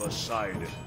Cleanse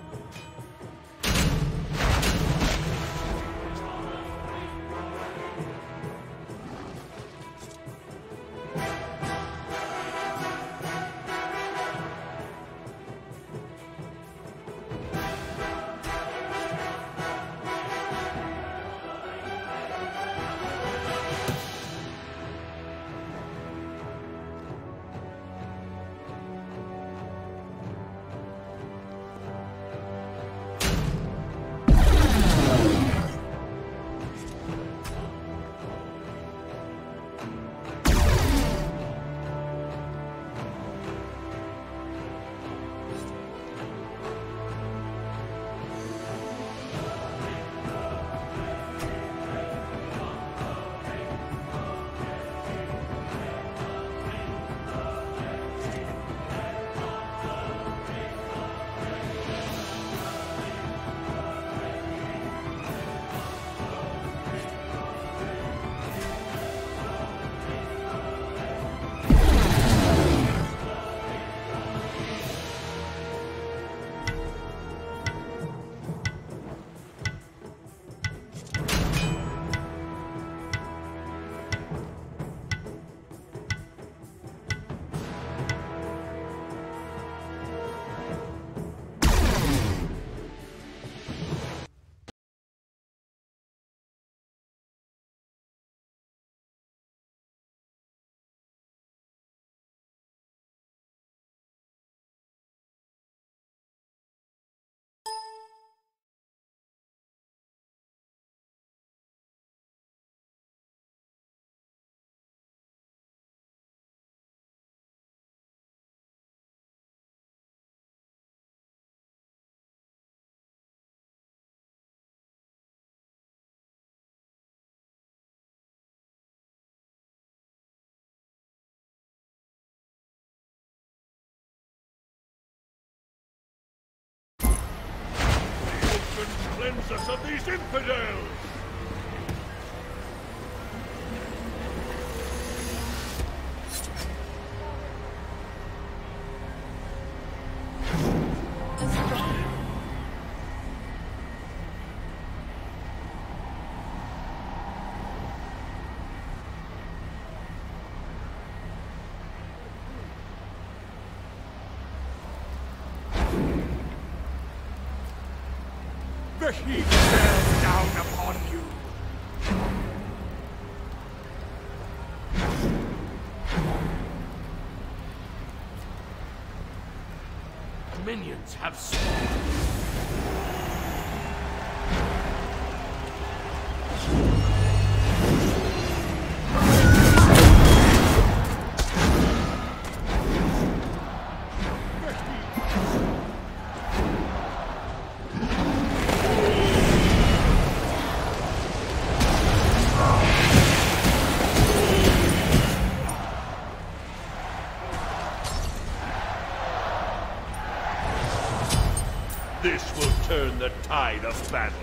of these infidels! The heat bears down upon you. Minions have spawned. Tide of battle.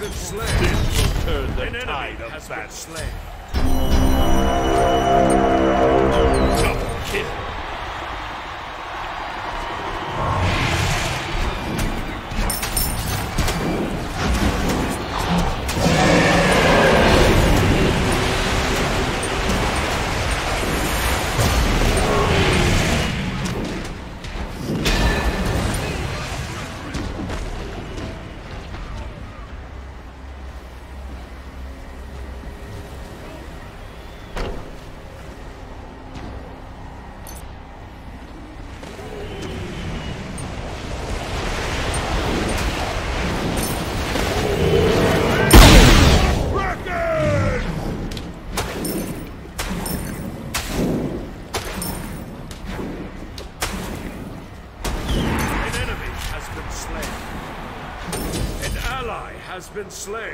This will turn the tide of battle. and slay.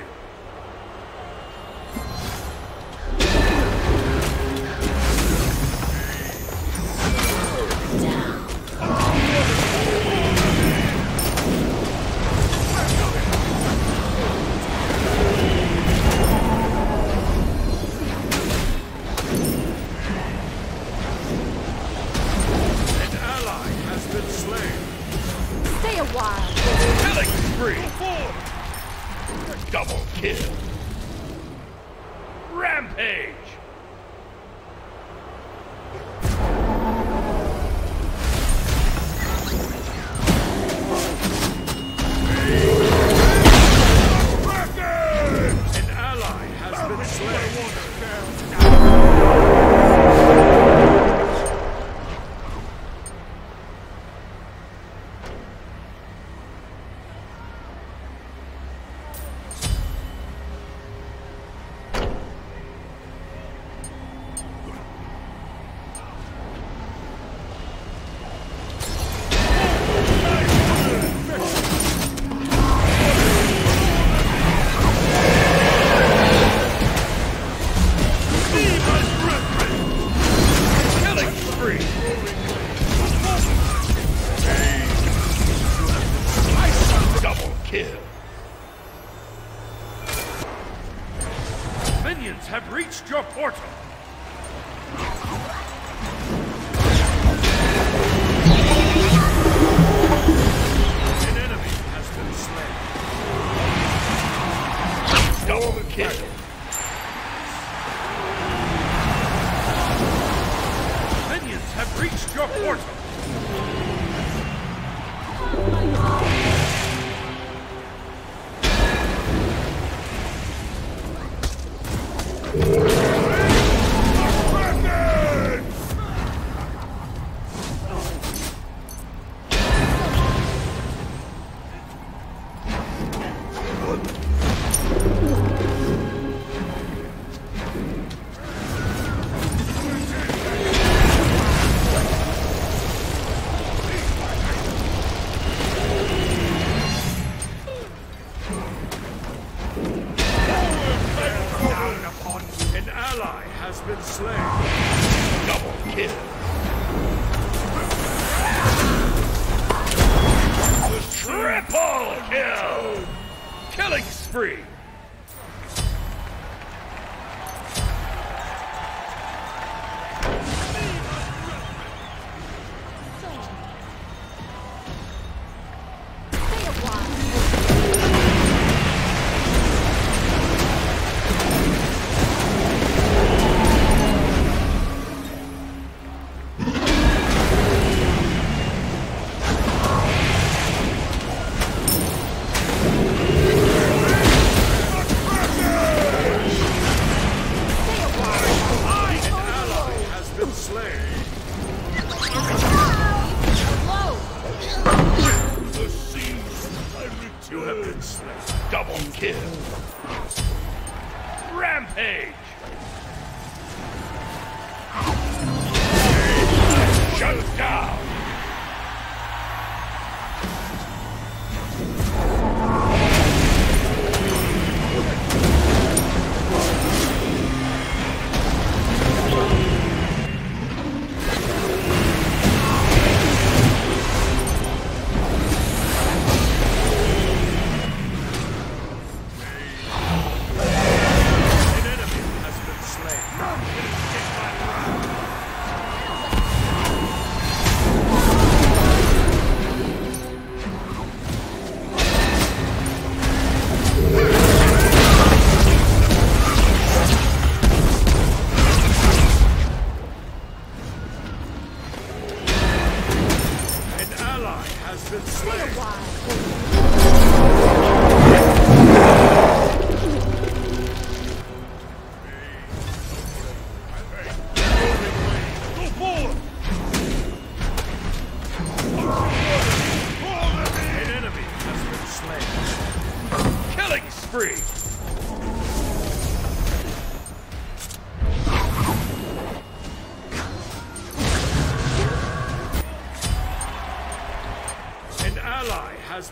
kill.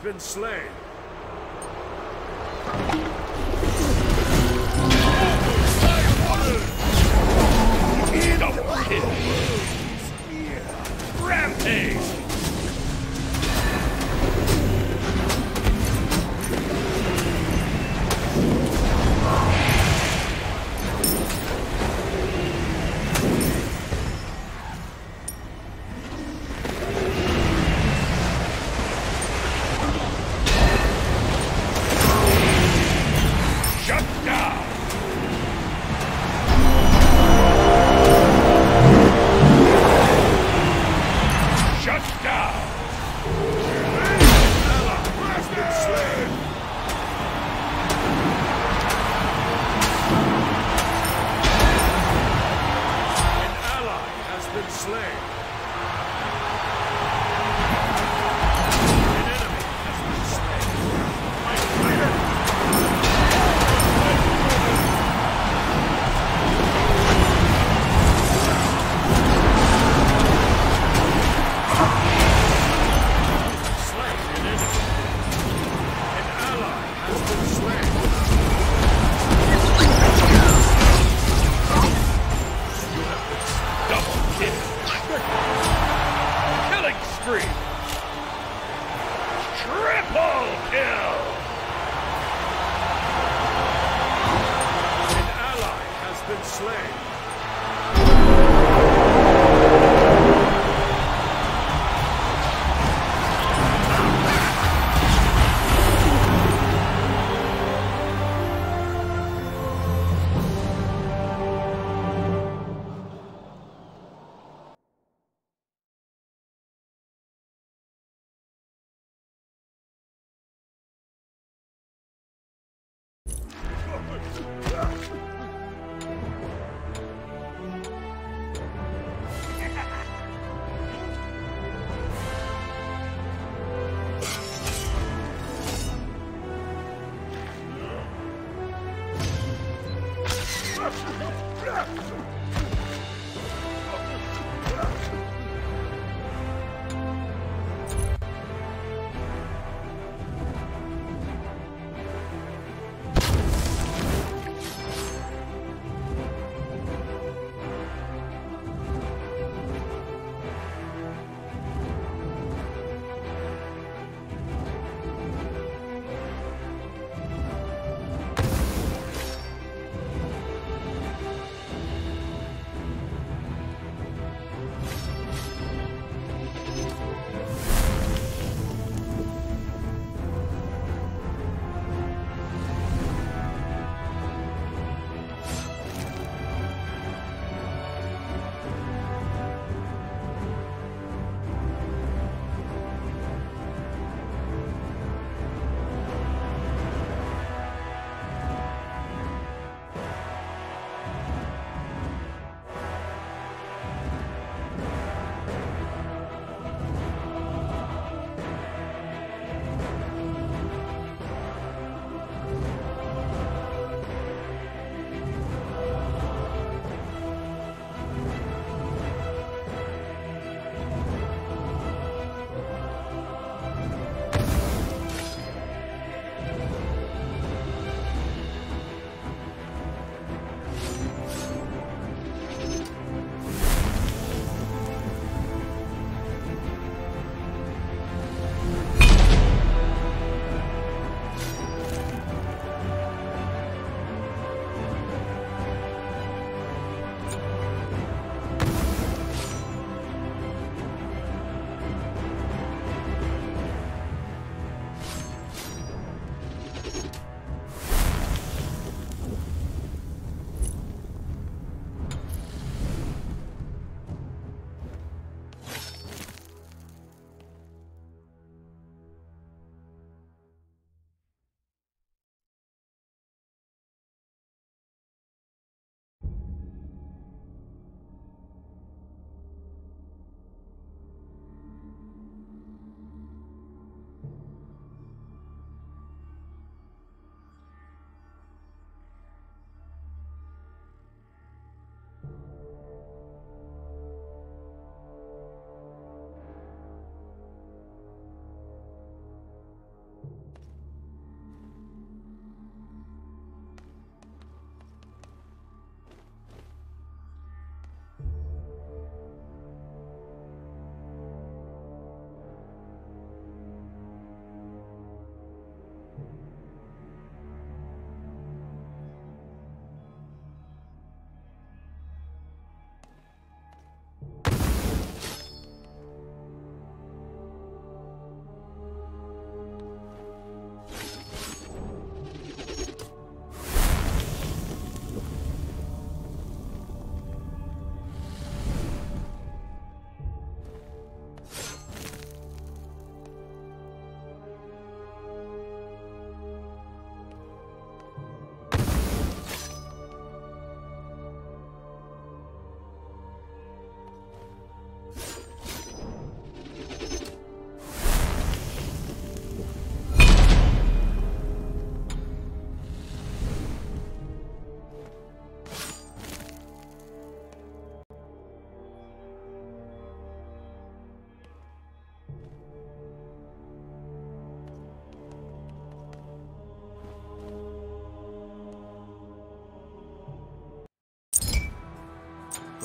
Been slain.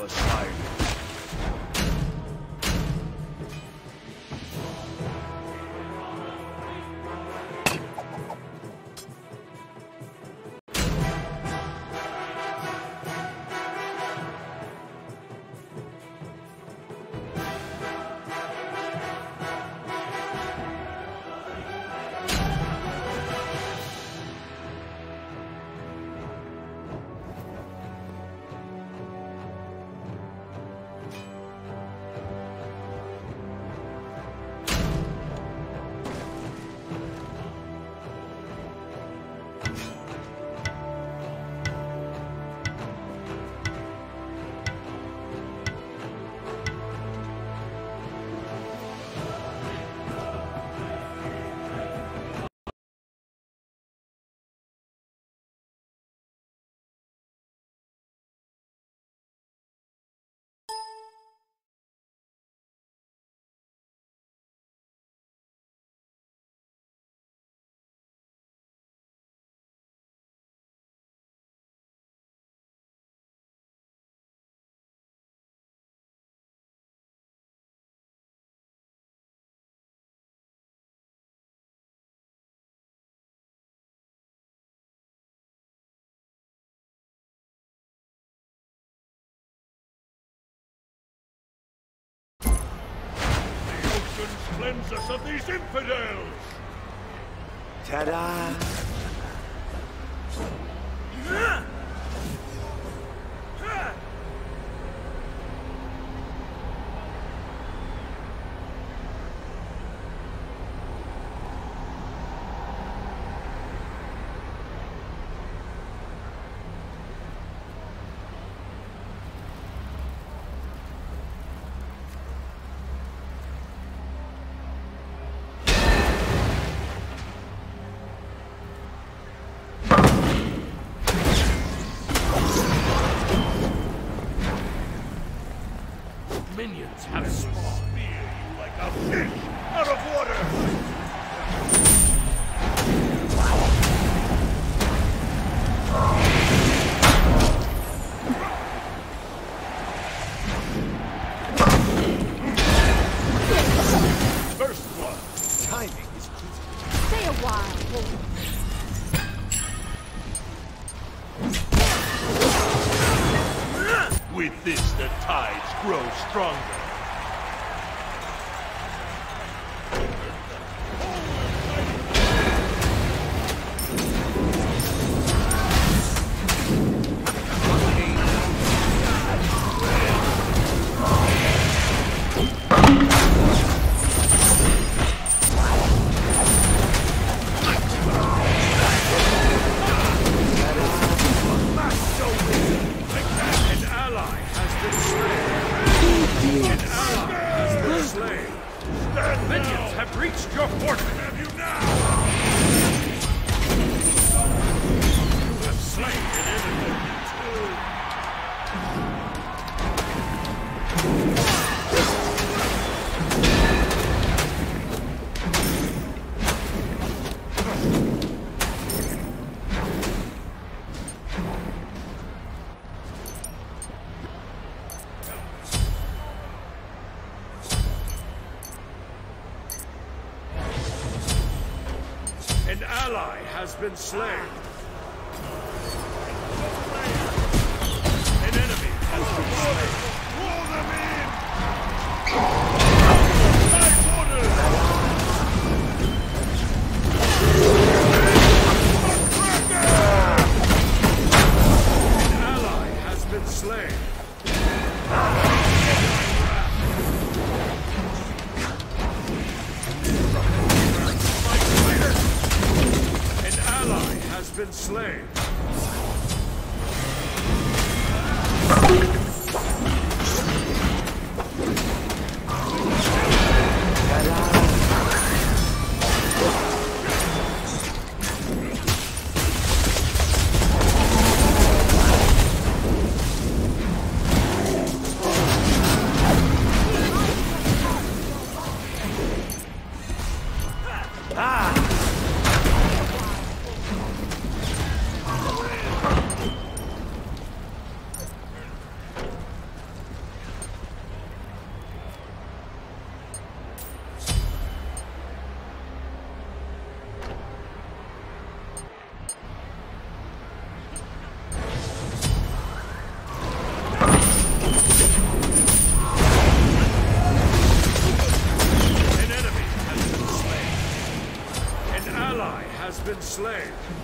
was fired. cleanse us of these infidels! Ta-da! while. With this, the tides grow stronger. Slain.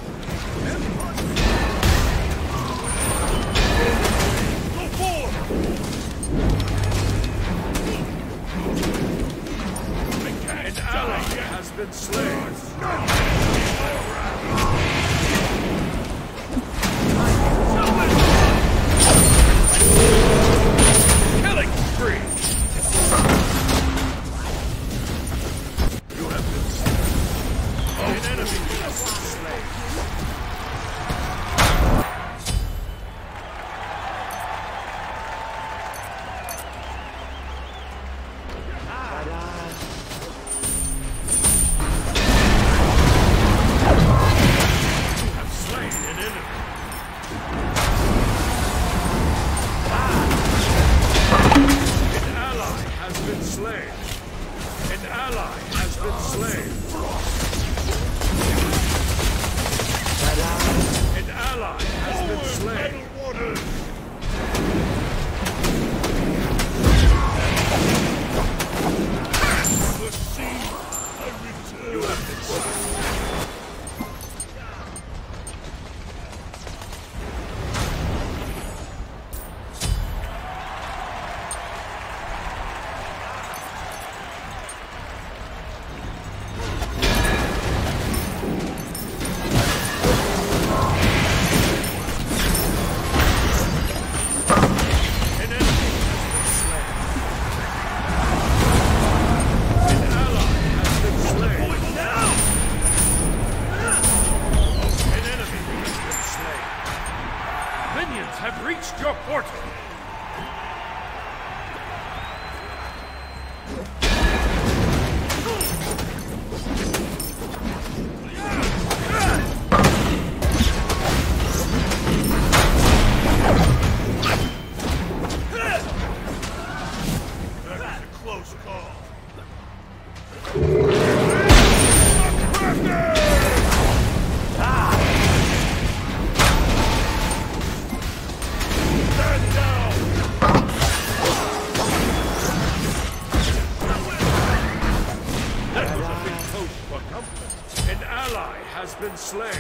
Slain.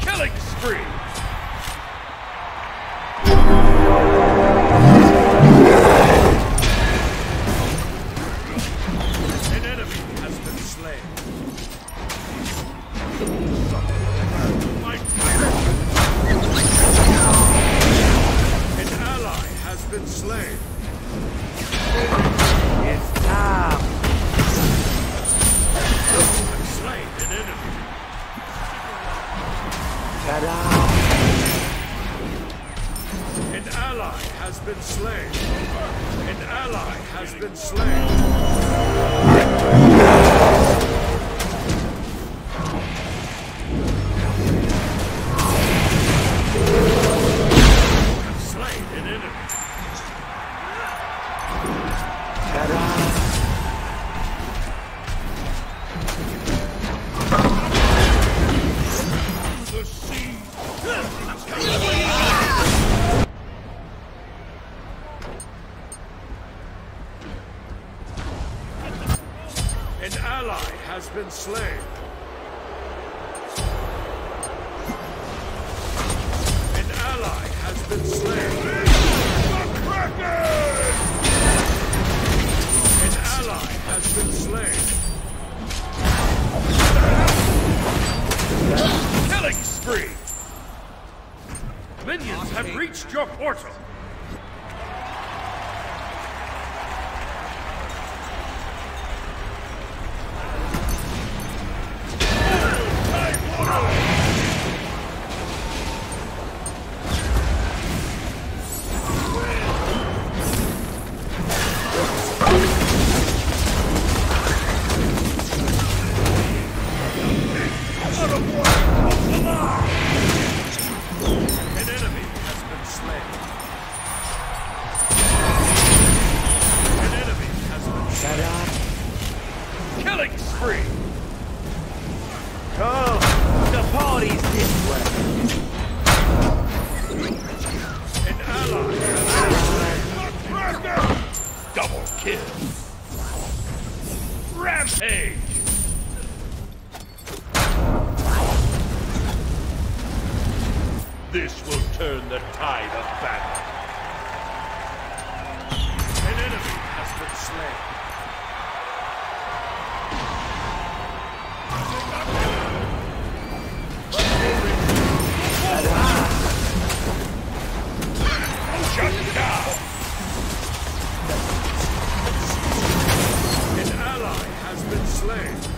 Killing spree. Has battle. An enemy has been slain. Shut down! An ally has been slain.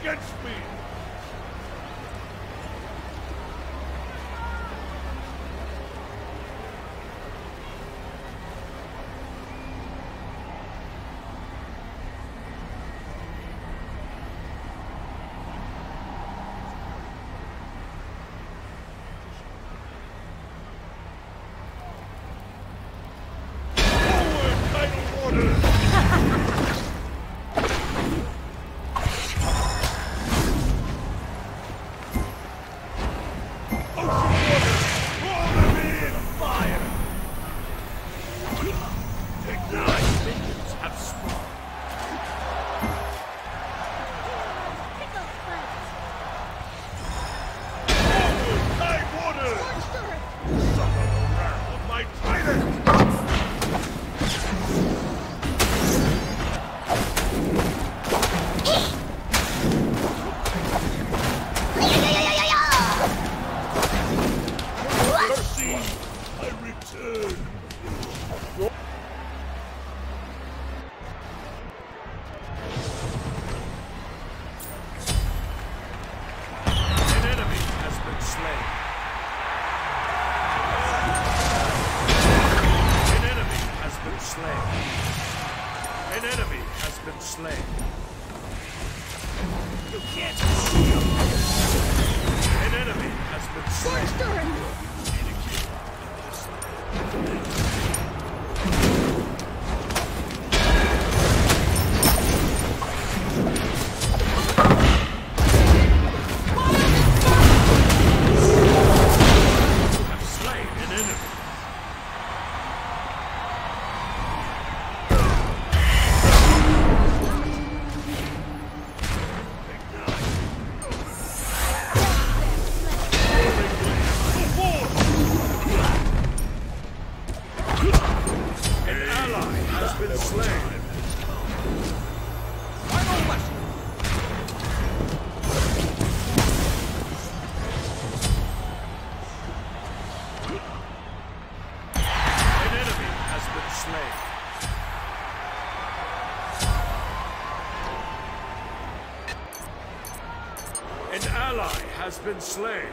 Against been slain.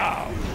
Shut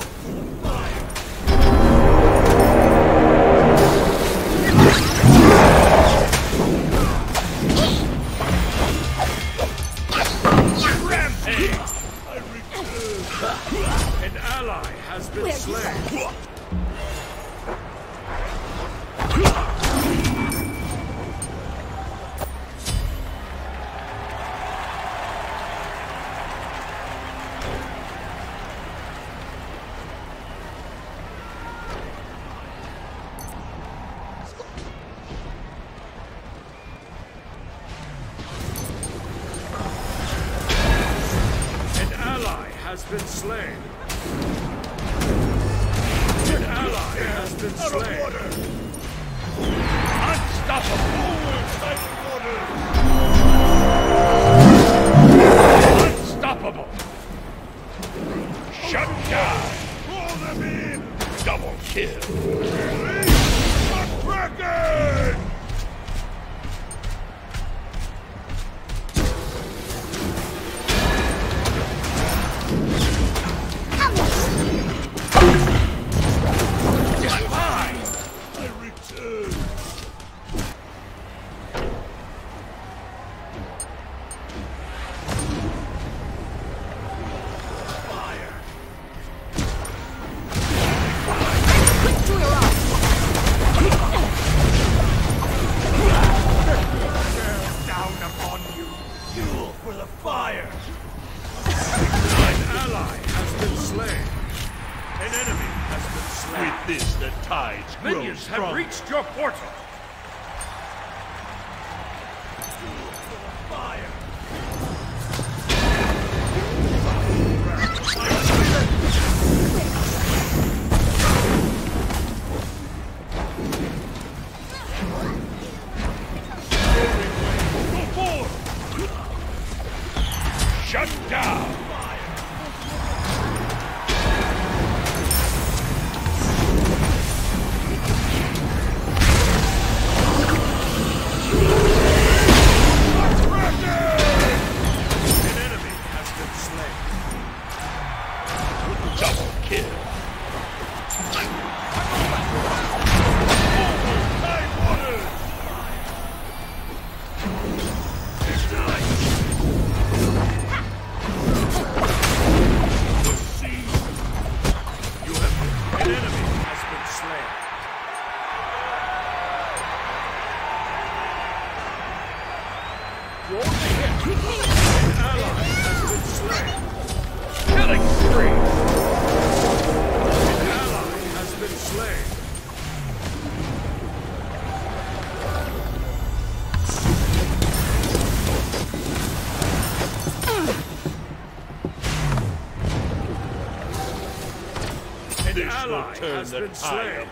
Turn the tide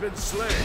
been slain.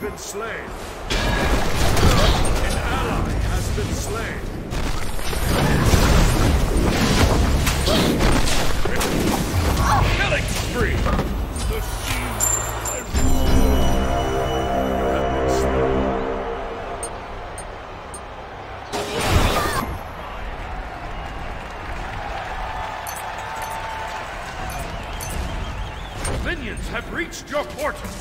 been slain. An ally has been slain. Killing spree! The. Minions have reached your quarters!